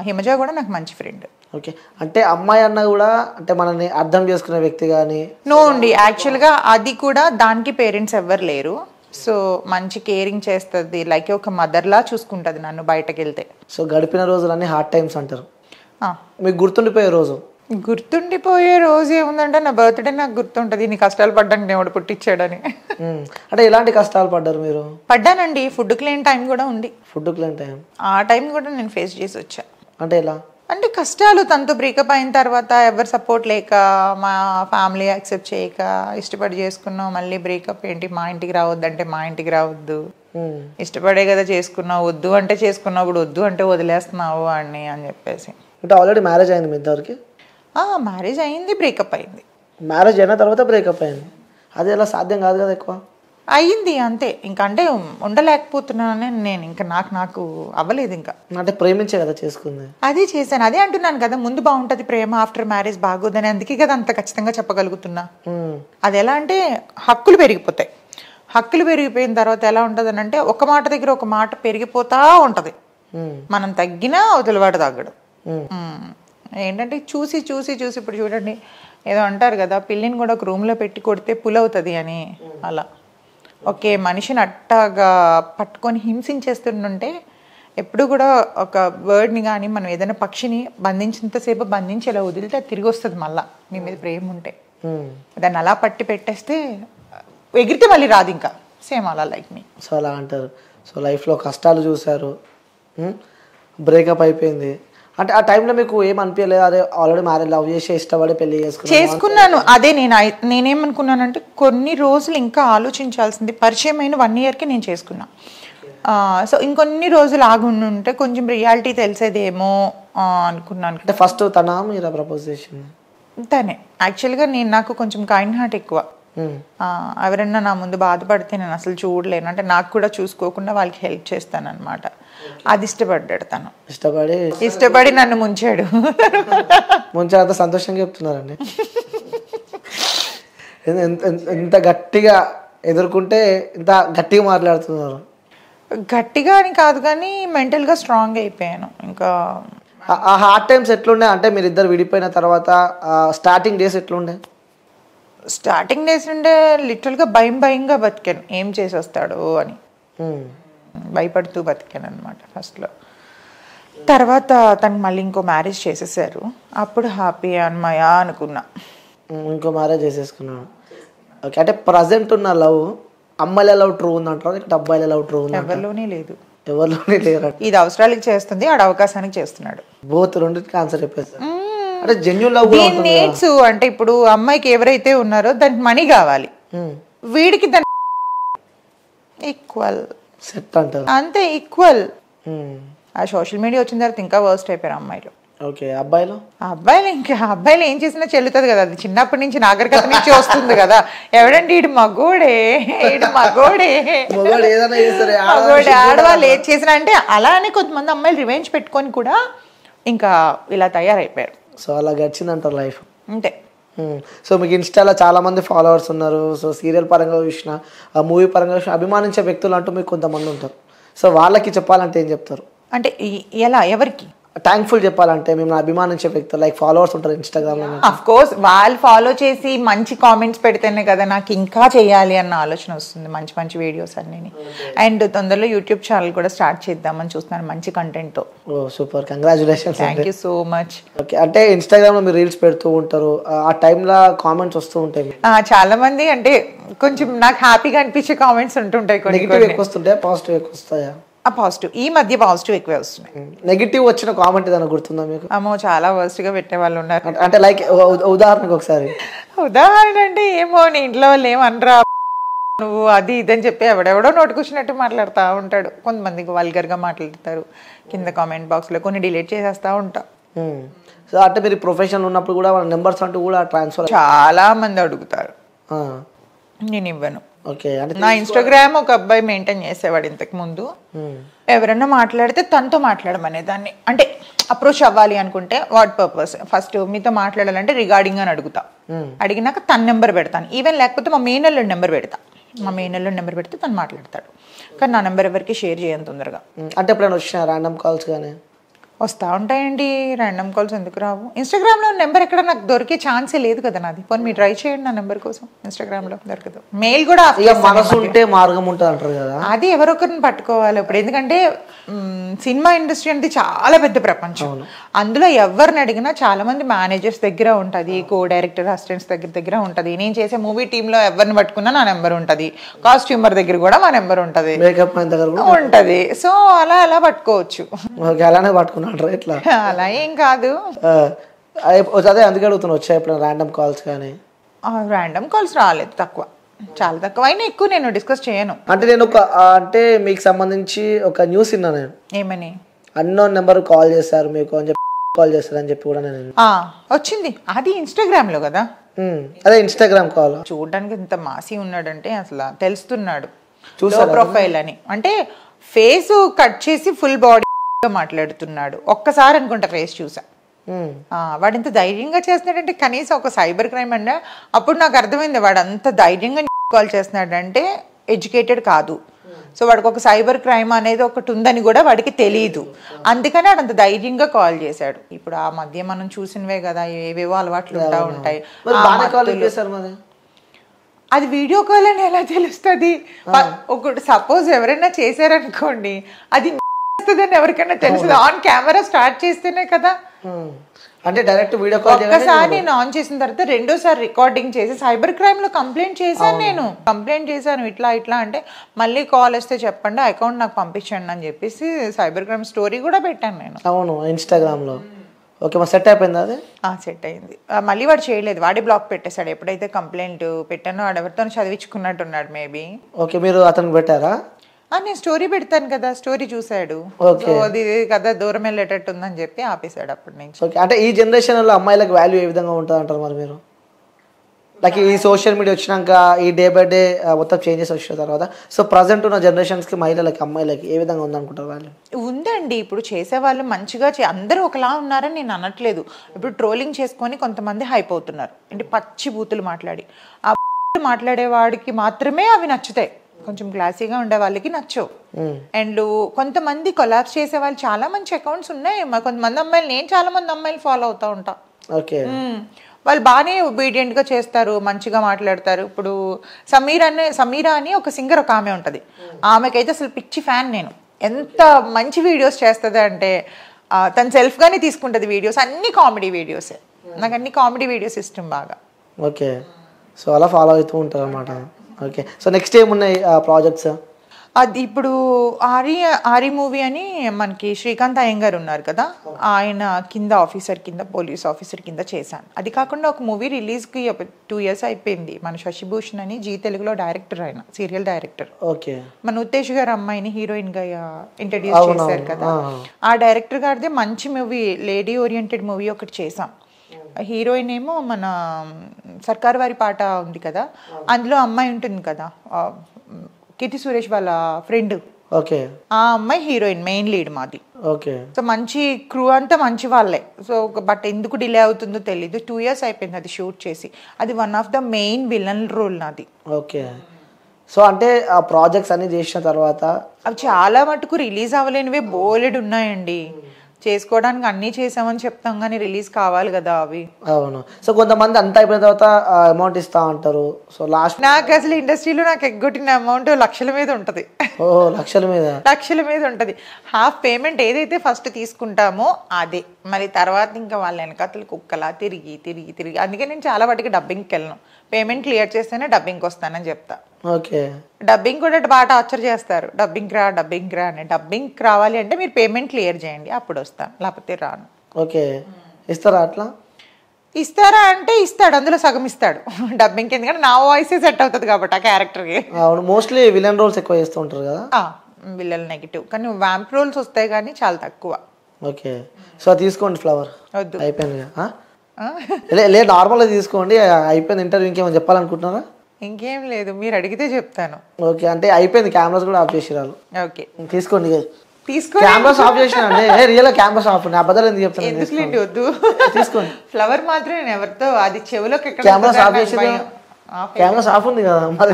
హిమజ కూడా నాకు మంచి ఫ్రెండ్. ఓకే. అంటే అమ్మాయి అన్న కూడా అంటే మనల్ని అర్థం చేసుకునే వ్యక్తి కానీ? నో అండి. యాక్చువల్గా అది కూడా దానికి పేరెంట్స్ ఎవ్వరు లేరు. సో మంచి కేరింగ్ చేస్తుంది. లైక్ ఒక మదర్లా చూసుకుంటుంది నన్ను బయటకు వెళ్తే సో గడిపిన రోజులన్నీ హార్డ్ టైమ్స్ అంటారు. మీకు గుర్తుండిపోయే రోజు? గుర్తుండిపోయే రోజు ఏముందంటే నా బర్త్డే నాకు గుర్తుంటుంది. నీ కష్టాలు పడ్డానికి దేవుడు పుట్టించాడని. అంటే ఎలాంటి కష్టాలు పడ్డారు మీరు? పడ్డానండి. ఫుడ్ లేని టైం కూడా ఉంది. Food clean time? ఆ టైం కూడా నేను ఫేస్ చేసి వచ్చా. అంటే ఎలా? అంటే కష్టాలు తనతో బ్రేకప్ అయిన తర్వాత ఎవరు సపోర్ట్ లేక మా ఫ్యామిలీ యాక్సెప్ట్ చేయక ఇష్టపడి చేసుకున్నాం మళ్ళీ బ్రేకప్ ఏంటి? మా ఇంటికి రావద్దంటే మా ఇంటికి రావద్దు. ఇష్టపడే కదా చేసుకున్నావు వద్దు అంటే చేసుకున్నావు ఇప్పుడు వద్దు అంటే వదిలేస్తున్నావు అని అని చెప్పేసి. అంటే ఆల్రెడీ మ్యారేజ్ అయింది మీ ఇద్దరికి? మ్యారేజ్ అయింది బ్రేకప్ అయింది. మ్యారేజ్ అయిన తర్వాత బ్రేకప్ అయింది. అది ఎలా సాధ్యం కాదు కదా ఎక్కువ? అయింది అంతే. ఇంకా అంటే ఉండలేకపోతున్నానని నేను ఇంకా నాకు నాకు అవ్వలేదు ఇంకా. అంటే ప్రేమించే కదా చేసుకుంది. అదే చేశాను. అదే అంటున్నాను కదా ముందు బాగుంటుంది ప్రేమ ఆఫ్టర్ మ్యారేజ్ బాగోదని. అందుకే కదా అంత ఖచ్చితంగా చెప్పగలుగుతున్నా. అది ఎలా అంటే హక్కులు పెరిగిపోతాయి. హక్కులు పెరిగిపోయిన తర్వాత ఎలా ఉంటుంది అంటే ఒక మాట దగ్గర ఒక మాట పెరిగిపోతా ఉంటుంది. మనం తగ్గినా అవతలవాడు తగ్గడు. ఏంటంటే చూసి చూసి చూసి ఇప్పుడు చూడండి ఏదో అంటారు కదా పిల్లిని కూడా ఒక రూమ్లో పెట్టి కొడితే పులవుతుంది అని అలా. ఓకే మనిషిని అట్టాగా పట్టుకొని హింసించేస్తుంటే ఎప్పుడు కూడా ఒక బర్డ్ని కానీ మనం ఏదైనా పక్షిని బంధించినంతసేపు బంధించి ఇలా వదిలితే అది తిరిగి వస్తుంది మళ్ళా మీ మీద ప్రేమ ఉంటే. మ్మ్. దాన్ని అలా పట్టి పెట్టేస్తే ఎగిరితే మళ్ళీ రాదు ఇంకా. సేమ్ అలా లైక్ మీ సో అలా అంటారు. సో లైఫ్లో కష్టాలు చూశారు. బ్రేకప్ అయిపోయింది. అంటే ఆ టైంలో మీకు ఏం అనిపించలేదు? అదే ఆల్రెడీ మ్యారేజ్ లవ్ చేసి ఇష్టపడి పెళ్ళి చేసుకున్నాను చేసుకున్నాను. అదే నేను నేనేమనుకున్నానంటే కొన్ని రోజులు ఇంకా ఆలోచించాల్సింది పరిచయం అయిన వన్ ఇయర్కి నేను చేసుకున్నా. సో ఇంకొన్ని రోజులు ఆగి ఉంటే కొంచెం రియాలిటీ తెలిసేదేమో అనుకున్నాను అంటే ఫస్ట్ తన మీరు ప్రపోజ్ చేసింది? తనే. యాక్చువల్గా నేను నాకు కొంచెం కైండ్ హార్ట్ ఎక్కువ. మ్మ్. ఆ, ఎవరైనా నా ముందు బాధపడితే నేను అసలు చూడలేను. అంటే నాకు కూడా చూసుకోకుండా వాళ్ళకి హెల్ప్ చేస్తాను అనమాట అది ఇష్టపడ్డాడు తను. ఇష్టపడి ఇష్టపడి నన్ను ముంచాడు. ముంచే అంత సంతోషంగా చెప్తున్నారండి. ఎంత గట్టిగా ఎదుర్కొంటే ఇంత గట్టిగా మాట్లాడుతున్నారు. గట్టిగా అని కాదు కానీ మెంటల్గా స్ట్రాంగ్ అయిపోయాను. ఇంకా ఆ- హార్డ్ టైమ్స్ ఎట్లుండే అంటే మీరు ఇద్దరు విడిపోయిన తర్వాత స్టార్టింగ్ డేస్ ఎట్లుండే? స్టార్టింగ్ డేస్ నుండే లిటరల్గా భయం భయంగా బతికాను. ఏం చేసి వస్తాడు అని. భయపడుతూ బతికాను అనమాట ఫస్ట్లో. తర్వాత తనకి మళ్ళీ ఇంకో మ్యారేజ్ చేసేసారు. అప్పుడు హ్యాపీ అన్మయా అనుకున్నా. ఇంకో మ్యారేజ్ చేసేసుకున్నాడు ఓకే అంటే ప్రజెంట్ ఉన్న లవ్ అమ్మాయిల లవ్ ట్రూ ఉందంటారు? ఇక్కడ అబ్బాయిల లవ్ ట్రూ ఉంది ఎవరిలోనే లేదు. ఎవరిలోనే లేరు ఇది అవసరాలకి చేస్తుంది ఆడ అవకాశానికి చేస్తున్నాడు. బోత్ రెండింటికి ఆన్సర్ చెప్పేస్తారు అంటే జెన్యున్ లవ్ నీడ్స్ అంటే ఇప్పుడు అమ్మాయికి ఎవరైతే ఉన్నారో దానికి మనీ కావాలి. వీడికి దాని ఈక్వల్ సెట్ అంటారు. అంతే ఈక్వల్ ఉమ్, ఆ సోషల్ మీడియా వచ్చిన తర్వాత ఇంకా వర్స్ట్ అయిపోయారు అమ్మాయిలు. ఓకే అబ్బాయిలు? అబ్బాయిలు ఇంకా అబ్బాయిలు ఏం చేసినా చెల్లుతుంది కదా అది చిన్నప్పటి నుంచి నాగరికత నుంచి వస్తుంది కదా. ఎవడండి ఈడు మగోడే ఈడు మగోడే. మగోడే ఆడవాళ్ళు ఏది చేసినా అంటే అలా అని కొంతమంది అమ్మాయిలు రివెంజ్ పెట్టుకొని కూడా ఇంకా ఇలా తయారైపోయారు. సో అలా గడిచిందంటారు లైఫ్ అంతే. Hmm. సో మీకు ఇన్స్టాలో చాలామంది ఫాలోవర్స్ ఉన్నారు. సో సీరియల్ పరంగా చూసిన మూవీ పరంగా చూసిన అభిమానించే వ్యక్తులు అంటూ మీకు కొంతమంది ఉంటారు. సో వాళ్ళకి చెప్పాలంటే ఏం చెప్తారు? అంటే ఎలా? ఎవరికి? థ్యాంక్ఫుల్ చెప్పాలంటే మేము అభిమానించే వ్యక్తులు లైక్ ఫాలోవర్స్ ఉంటారు ఇన్స్టాగ్రామ్లో అఫ్ కోర్స్ వాళ్ళు ఫాలో చేసి మంచి కామెంట్స్ పెడితేనే కదా నాకు ఇంకా చేయాలి అన్న ఆలోచన వస్తుంది మంచి మంచి వీడియోస్ అన్నీ అండ్ తొందరలో యూట్యూబ్ ఛానల్ కూడా స్టార్ట్ చేద్దామని చూస్తున్నాను మంచి కంటెంట్తో ఓ super congratulations thank you so much okay అంటే ఇన్స్టాగ్రామ్లో మీరు రీల్స్ పెడుతూ ఉంటారు ఆ టైంలో కామెంట్స్ వస్తూ ఉంటాయి. చాలా మంది అంటే కొంచెం నాకు హ్యాపీగా అనిపించే కామెంట్స్ ఉంటుంటాయి కొన్ని నెగిటివ్ ఎక్కువ వస్తుంటాయి? పాజిటివ్ ఎక్కువ వస్తాయా? పాజిటివ్ ఈ మధ్య పాజిటివ్ ఎక్కువే వస్తున్నాయి. నెగిటివ్ వచ్చిన కామెంట్ ఏదైనా గుర్తుందా మీకు? అమ్మో చాలా వర్స్ట్గా పెట్టే వాళ్ళు ఉన్నారు. అంటే- లైక్ ఉదాహరణకు ఒకసారి. ఉదాహరణ అంటే ఏమో నీ ఇంట్లో వాళ్ళు ఏమనరా? నువ్వు అది ఇదని చెప్పి ఎవడెవడో నోటుకొచ్చినట్టు మాట్లాడుతూ ఉంటాడు. కొంతమంది వల్గర్గా మాట్లాడతారు. కింద కామెంట్ బాక్స్లో కొన్ని డిలీట్ చేసేస్తూ ఉంటా. సో అంటే మీరు ప్రొఫెషన్ ఉన్నప్పుడు కూడా వాళ్ళ నెంబర్స్ అంటూ కూడా ట్రాన్స్ఫర్ చాలా మంది అడుగుతారు. నేను ఇవ్వను. ఓకే నా ఇన్స్టాగ్రామ్ ఒక అబ్బాయి మెయింటైన్ చేసేవాడు ఇంతకు ముందు. ఎవరైనా మాట్లాడితే తనతో మాట్లాడమనే దాన్ని. అంటే అప్రోచ్ అవ్వాలి అనుకుంటే వాట్ పర్పస్ ఫస్ట్ మీతో మాట్లాడాలంటే రిగార్డింగ్ అని అడుగుతా. అడిగినాక తన నెంబర్ పెడతాను. ఈవెన్ లేకపోతే మా మేనల్లుడి నెంబర్ పెడతా. మా మేనల్లుడి నెంబర్ పెడితే తను మాట్లాడతాడు. కానీ నా నెంబర్ ఎవరికి షేర్ చేయను తొందరగా. అంటే ఎప్పుడైనా వచ్చిన ర్యాండమ్ కాల్స్ కానీ వస్తూ ఉంటాయండి. ర్యాండమ్ కాల్స్ ఎందుకు రావు? ఇన్స్టాగ్రామ్లో నెంబర్ ఎక్కడ నాకు దొరికే ఛాన్సే లేదు కదా నాది. పోనీ మీరు ట్రై చేయండి నా నెంబర్ కోసం. ఇన్స్టాగ్రామ్లో దొరకదు. మెయిల్ కూడా. మనసు ఉంటే మార్గం ఉంటుంది అంటారు కదా. అది ఎవరొకరిని పట్టుకోవాలి ఇప్పుడు. ఎందుకంటే సినిమా ఇండస్ట్రీ అనేది చాలా పెద్ద ప్రపంచం. అందులో ఎవరిని అడిగినా చాలా మంది మేనేజర్స్ దగ్గర ఉంటుంది కో డైరెక్టర్ అసిస్టెంట్స్ దగ్గర దగ్గర ఉంటుంది. నేను చేసే మూవీ టీంలో ఎవరిని పట్టుకున్నా నా నెంబర్ ఉంటుంది. కాస్ట్యూమర్ దగ్గర కూడా మా నెంబర్ ఉంటుంది. ఉంటది. సో అలా అలా పట్టుకోవచ్చు. అలానే పట్టుకున్నాడు ఇట్లా అలా ఏం కాదు. అదే- అదే అందుకే అడుగుతున్నా వచ్చాయి ఎప్పుడైనా ర్యాండమ్ కాల్స్ కానీ. ర్యాండమ్ కాల్స్ రాలేదు తక్కువ. చాలా తక్కువ. అయినా ఎక్కువ నేను డిస్కస్ చేయను. అంటే నేను ఒక అంటే మీకు సంబంధించి ఒక న్యూస్ విన్నా నేను. ఏమని? అన్నోన్ నెంబర్ కాల్ చేశారు మీకు అని చెప్పి కాల్ చేశారు అని చెప్పి కూడా నేను వచ్చింది. అది ఇన్స్టాగ్రామ్లో కదా? ఉమ్, అదే ఇన్స్టాగ్రామ్ కాల్ చూడడానికి ఎంత మాసి ఉన్నాడంటే అసలు తెలుస్తున్నాడు. చూసారా? లో ప్రొఫైల్ అని. అంటే ఫేస్ కట్ చేసి ఫుల్ బాడీ మాట్లాడుతున్నాడు. ఒక్కసారి అనుకుంటా ఫేస్ చూసా. వాడు ఎంత ధైర్యంగా చేస్తున్నాడంటే కనీసం ఒక సైబర్ క్రైమ్ అంటే అప్పుడు నాకు అర్థమైంది వాడు అంత ధైర్యంగా కాల్ చేస్తున్నాడంటే ఎడ్యుకేటెడ్ కాదు. సో వాడికి ఒక సైబర్ క్రైమ్ అనేది ఒకటి ఉందని కూడా వాడికి తెలియదు అందుకని వాడు అంత ధైర్యంగా కాల్ చేశాడు. ఇప్పుడు ఆ మధ్య మనం చూసినవే కదా ఏవేవో అలవాట్లు ఉంటా ఉంటాయి. అది వీడియో కాల్ అని ఎలా తెలుస్తుంది? ఒకటి సపోజ్ ఎవరైనా చేశారనుకోండి అది వస్తుందని ఎవరికైనా తెలుస్తుంది. ఆన్ కెమెరా స్టార్ట్ చేస్తేనే కదా. అంటే డైరెక్ట్ వీడియో కాల్ ఒక్కసారి నేను ఆన్ చేసిన తర్వాత రెండోసారి రికార్డింగ్ చేసి సైబర్ క్రైమ్లో కంప్లైంట్ చేశాను నేను. కంప్లైంట్ చేశాను ఇట్లా ఇట్లా అంటే మళ్ళీ కాల్ వస్తే చెప్పండి అకౌంట్ నాకు పంపించండి అని చెప్పేసి సైబర్ క్రైమ్ స్టోరీ కూడా పెట్టాను నేను. అవును ఇన్స్టాగ్రామ్లో. ఓకే మరి సెట్ అయిపోయింది అది? సెట్ అయింది. మళ్ళీ వాడు చేయలేదు. వాడే బ్లాక్ పెట్టేశాడు. ఎప్పుడైతే కంప్లైంట్ పెట్టానో వాడు ఎవరితో చదివించుకున్నట్టున్నాడు మేబీ ఓకే మీరు అతనికి పెట్టారా? నేను స్టోరీ పెడతాను కదా స్టోరీ చూశాడు. సో అది కదా దూరం వెళ్ళేటట్టు ఉందని చెప్పి ఆపేశాడు అప్పటి నుంచి. ఓకే. అంటే ఈ జనరేషన్లో అమ్మాయిలకు వాల్యూ ఏ విధంగా ఉంటుంది అంటారు మరి మీరు? లైక్ ఈ సోషల్ మీడియా వచ్చినాక ఈ డే బై డే మొత్తం చేంజెస్ వచ్చిన తర్వాత సో ప్రజెంట్ ఉన్న జనరేషన్స్కి మహిళలకి అమ్మాయిలకి ఏ విధంగా ఉందనుకుంటారు వాల్యూ ఉందండి. ఇప్పుడు చేసేవాళ్ళు మంచిగా చే అందరూ ఒకలా ఉన్నారని నేను అనట్లేదు. ఇప్పుడు ట్రోలింగ్ చేసుకొని కొంతమంది హైప్ అవుతున్నారు. అంటే పచ్చి బూతులు మాట్లాడి. ఆ మాట్లాడేవాడికి మాత్రమే అవి నచ్చుతాయి. కొంచెం క్లాసీగా ఉండే వాళ్ళకి నచ్చవు. అండ్ కొంతమంది కొలాబ్స్ చేసే వాళ్ళు చాలా మంచి అకౌంట్స్ ఉన్నాయి మా కొంతమంది అమ్మాయిలు నేను చాలా మంది అమ్మాయిలు ఫాలో అవుతా ఉంటా. ఓకే. వాళ్ళు బాగానే obedient గా చేస్తారు మంచిగా మాట్లాడతారు. ఇప్పుడు సమీర్ అనే సమీరా అని ఒక సింగర్ ఒక ఆమె ఉంటుంది. ఆమెకైతే అసలు పిచ్చి ఫ్యాన్ నేను. ఎంత మంచి వీడియోస్ చేస్తుంది అంటే తను సెల్ఫ్గానే తీసుకుంటుంది వీడియోస్ అన్ని కామెడీ వీడియోసే నాకు అన్ని కామెడీ వీడియోస్ ఇష్టం బాగా. ఓకే. సో అలా ఫాలో అవుతూ ఉంటారు అనమాట ఓకే. సో నెక్స్ట్ ఏమున్నాయి ప్రాజెక్ట్స్? అది ఇప్పుడు ఆరి ఆరి మూవీ అని మనకి శ్రీకాంత్ అయ్యంగారు ఉన్నారు కదా. ఆయన కింద ఆఫీసర్ కింద పోలీస్ ఆఫీసర్ కింద చేశాను. అది కాకుండా ఒక మూవీ రిలీజ్కి ఒక టూ ఇయర్స్ అయిపోయింది. మన శశిభూషణ్ అని జీ తెలుగులో డైరెక్టర్ ఆయన సీరియల్ డైరెక్టర్. ఓకే. మన ఉత్తేజ్ గారు అమ్మాయిని హీరోయిన్గా ఇంట్రడ్యూస్ చేశారు కదా. ఆ. డైరెక్టర్ గారిదే మంచి మూవీ లేడీ ఓరియంటెడ్ మూవీ ఒకటి చేసాం హీరోయిన్ ఏమో మన సర్కార్ వారి పాట ఉంది కదా? అందులో అమ్మాయి ఉంటుంది కదా? కీర్తి సురేష్ వాళ్ళ ఫ్రెండ్. ఓకే. ఆ అమ్మాయి హీరోయిన్ మెయిన్ లీడ్ మాది. ఓకే. సో మంచి క్రూ అంతా మంచి వాళ్ళే. సో బట్ ఎందుకు డిలే అవుతుందో తెలీదు. టూ ఇయర్స్ అయిపోయింది అది షూట్ చేసి. అది one of the main villain role నాది. ఓకే. సో అంటే ఆ ప్రాజెక్ట్స్ అన్ని చేసిన తర్వాత అవి చాలా మటుకు రిలీజ్ అవ్వలేనివే బోలెడ్ ఉన్నాయండి. చేసుకోవడానికి అన్నీ చేసామని చెప్తాం కానీ రిలీజ్ కావాలి కదా అవి. అవును. సో కొంతమంది అంతా అయిపోయిన తర్వాత అమౌంట్ ఇస్తా అంటారు. సో లాస్ట్ నాకు అసలు ఇండస్ట్రీలో నాకు ఎగ్గొట్టిన అమౌంట్ లక్షల మీద ఉంటుంది. ఓ లక్షల మీద? లక్షల మీద ఉంటుంది. హాఫ్ పేమెంట్ ఏదైతే ఫస్ట్ తీసుకుంటామో అదే. మరి తర్వాత ఇంకా వాళ్ళ వెనకాతలు కుక్కలా తిరిగి తిరిగి తిరిగి. అందుకే నేను చాలా వాటికి డబ్బింగ్కి వెళ్ళను. పేమెంట్ క్లియర్ చేస్తేనే డబ్బింగ్కి వస్తానని చెప్తా. ఓకే. డబ్బింగ్ కూడా బాగా టార్చర్ చేస్తారు. డబ్బింగ్ రా డబ్బింగ్ రా అని. డబ్బింగ్ రావాలి అంటే మీరు పేమెంట్ క్లియర్ చేయండి. అప్పుడు వస్తాను లేకపోతే రాను. ఓకే. ఇస్తారా అట్లా? ఇస్తారా అంటే ఇస్తాడు. అందులో సగం ఇస్తాడు. డబ్బింగ్ ఎందుకంటే నా వాయిసే సెట్ అవుతుంది కాబట్టి ఆ క్యారెక్టర్కి. అవును. మోస్ట్లీ విలన్ రోల్స్ ఎక్కువ చేస్తూ ఉంటారు కదా? విల్లల్ నెగిటివ్. కానీ వ్యాంప్ రోల్స్ వస్తాయి కానీ చాలా తక్కువ. ఓకే. సో తీసుకోండి ఫ్లవర్. వద్దు. అయిపోయింది కదా? ఆ? ఆ? లే లే నార్మల్గా తీసుకోండి. అయిపోయింది ఇంటర్వ్యూ ఇంకేమైనా చెప్పాలనుకుంటున్నారా? ఇంకేం లేదు మీరు అడిగితే చెప్తాను. ఓకే అంటే అయిపోయింది కెమెరాస్ కూడా ఆఫ్ చేసిరాలు ఓకే. తీసుకోండి తీసుకో కెమెరాస్ ఆఫ్ చేసిన ఏ రియల్ కెమెరాస్ ఆఫ్ నేను అబద్ధాలు ఎందుకు చెప్తాను? ఎందుకులేండి వద్దు. తీసుకోండి. ఫ్లవర్ మాత్రం నేను ఎవరితో అది చెవులోకి కెమెరాస్ ఆఫ్ చేసి భయం. ఆఫ్ ఉంది కదా మరి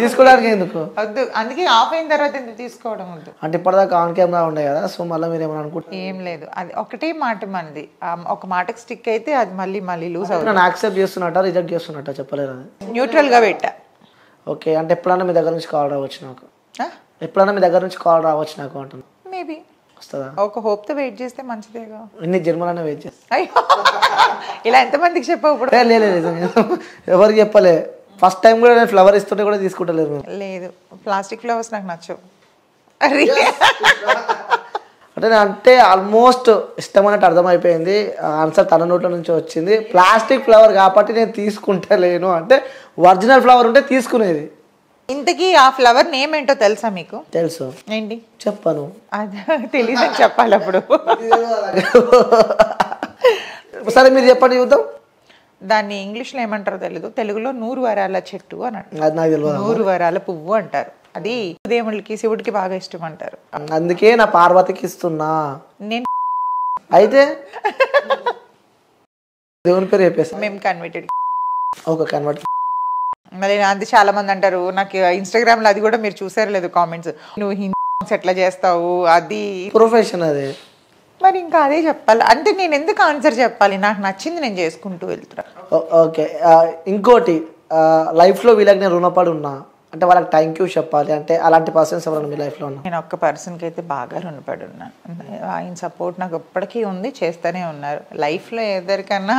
తీసుకోవడానికి ఎందుకు? వద్దు అందుకే ఆఫ్ అయిన తర్వాత ఎందుకు తీసుకోవడం వద్దు? అంటే ఇప్పటిదాకా ఆన్ కెమెరా ఉండే కదా సో మళ్ళీ మీరు ఏమైనా అనుకుంటున్నారు? ఏం లేదు. అది ఒకటే మాట మనది ఒక మాటకి స్టిక్ అయితే అది మళ్ళీ మళ్ళీ లూజ్ అవుతుంది. నన్ను యాక్సెప్ట్ చేస్తున్నట్ట రిజెక్ట్ చేస్తున్నట్ట చెప్పలేరు అది న్యూట్రల్గా పెట్టా. ఓకే అంటే ఎప్పుడైనా మీ దగ్గర నుంచి కాల్ రావచ్చు నాకు. ఎప్పుడైనా మీ దగ్గర నుంచి కాల్ రావచ్చు నాకు అంటున్నా. మేబీ వస్తుందా? ఒక hope తో వెయిట్ చేస్తే మంచిదేగా. ఇన్ని జన్మలనే వెయిట్ చేస్తా. అయ్యో! ఇలా ఎంతమందికి చెప్పావు ఇప్పుడు? ఏ, లే, లే, నిజంగా. ఎవరికి చెప్పలే. ఫస్ట్ టైం కూడా నేను ఫ్లవర్ ఇస్తుంటే కూడా తీసుకుంటలేరు మేము లేదు. ప్లాస్టిక్ ఫ్లవర్స్ నాకు నచ్చవు. అంటే అంటే ఆల్మోస్ట్ ఇష్టమైనట్టు అర్థమైపోయింది. ఆన్సర్ తన నోట్ల నుంచి వచ్చింది. ప్లాస్టిక్ ఫ్లవర్ కాబట్టి నేను తీసుకుంటలేను. అంటే ఒరిజినల్ ఫ్లవర్ ఉంటే తీసుకునేది. ఇంతకీ ఆ ఫ్లవర్ నేమ్ ఏంటో తెలుసా మీకు? తెలుసు. ఏంటి? చెప్పాను. అది తెలీదని చెప్పాలి అప్పుడు సరే మీరు చెప్పండి చూద్దాం. దాన్ని ఇంగ్లీష్లో ఏమంటారో తెలీదు. తెలుగులో నూరు వరాల చెట్టు అని అంటారు. తెలియదు. నూరు వరాల పువ్వు అంటారు. అది దేవుళ్ళకి శివుడికి బాగా ఇష్టం అంటారు. అందుకే నా పార్వతికి ఇస్తున్నా. నేను అయితే? దేవుని పేరు చెప్పేసి మేము కన్వర్టెడ్ ఒక కన్వర్ట్ మరి అది చాలా మంది అంటారు నాకు ఇన్స్టాగ్రామ్లో అది కూడా మీరు చూసారు లేదు కామెంట్స్ నువ్వు హిందీ ఎట్లా చేస్తావు? అది ప్రొఫెషన్ అది. మరి ఇంకా అదే చెప్పాలి. అంటే నేను ఎందుకు ఆన్సర్ చెప్పాలి? నాకు నచ్చింది నేను చేసుకుంటూ వెళ్తున్నా. ఓకే. ఇంకోటి లైఫ్లో వీళ్ళకి నేను రుణపడి ఉన్నా. అంటే వాళ్ళకి థ్యాంక్ యూ చెప్పాలి. అంటే అలాంటి పర్సన్స్ ఎవరైనా మీ లైఫ్లో ఉన్నా నేను ఒక్క పర్సన్కి అయితే బాగా రుణపడి ఉన్నాను ఆయన సపోర్ట్ నాకు ఎప్పటికీ ఉంది చేస్తూనే ఉన్నారు. లైఫ్లో ఎవరికన్నా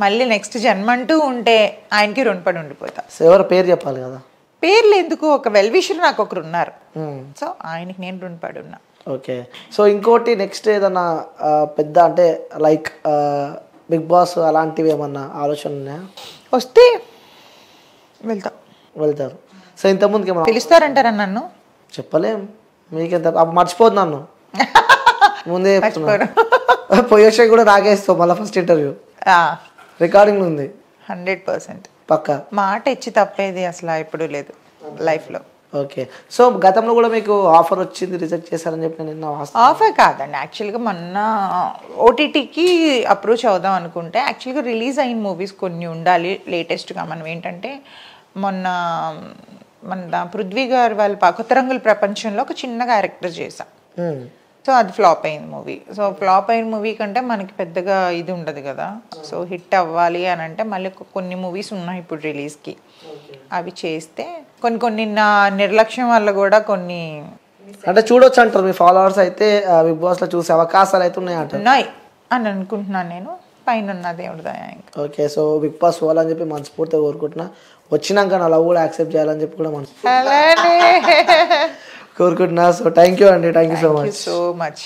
మళ్ళీ నెక్స్ట్ జన్మ అంటూ ఉంటే ఆయనకి రుణపడి ఉండిపోతా. సో ఎవరు పేరు చెప్పాలి కదా? పేర్లు ఎందుకు? ఒక వెల్విషర్ నాకు ఒకరు ఉన్నారు. సో ఆయనకి నేను రుణపడి ఉన్నా. ఓకే సో ఇంకోటి నెక్స్ట్ ఏదన్నా పెద్ద అంటే లైక్ బిగ్ బాస్ అలాంటివి ఏమన్నా ఆలోచన ఉన్నాయా వస్తే వెళ్తా. వెళ్తారు. సో ఇంతకుముందుకి ఏమన్నా పిలుస్తారంటారా నన్ను? చెప్పలేం. మీకెంత మర్చిపోదు నన్ను. ముందే పోయేసే కూడా నాకే ఇస్తావు మళ్ళీ ఫస్ట్ ఇంటర్వ్యూ రికార్డింగ్ ఉంది. Hundred percent. పక్క. మాట ఇచ్చి తప్పేది అసలు ఎప్పుడూ లేదు లైఫ్లో. ఓకే. సో గతంలో కూడా మీకు ఆఫర్ వచ్చింది రిజెక్ట్ చేశారని చెప్పి నేను నిన్న ఆఫర్ కాదండి. యాక్చువల్గా మొన్న ఓటీటీకి అప్రోచ్ అవుదాం అనుకుంటే యాక్చువల్గా రిలీజ్ అయిన మూవీస్ కొన్ని ఉండాలి లేటెస్ట్గా మనం ఏంటంటే మొన్న మన పృథ్వీ గారు వాళ్ళ కొత్త రంగుల ప్రపంచంలో ఒక చిన్న క్యారెక్టర్ చేసాం. సో అది ఫ్లాప్ అయింది మూవీ. సో ఫ్లాప్ అయిన మూవీ కంటే మనకి పెద్దగా ఇది ఉండదు కదా. సో హిట్ అవ్వాలి అని అంటే మళ్ళీ కొన్ని మూవీస్ ఉన్నాయి ఇప్పుడు రిలీజ్కి. అవి చేస్తే కొన్ని కొన్ని నా నిర్లక్ష్యం వల్ల కూడా కొన్ని అంటే చూడొచ్చు అంటారు. మీ ఫాలోవర్స్ అయితే బిగ్ బాస్లో చూసే అవకాశాలు అయితే ఉన్నాయి అంటారు ఉన్నాయి అని అనుకుంటున్నాను నేను. పైన ఉన్న దేవుడి ఓకే. సో బిగ్ బాస్ పోవాలని చెప్పి మనస్ఫూర్తిగా కోరుకుంటున్నా. వచ్చినాక నా లవ్ కూడా యాక్సెప్ట్ చేయాలని చెప్పి కూడా మనసు కోరుకుంటున్నా. సో థ్యాంక్ యూ అండి. Thank you so much so much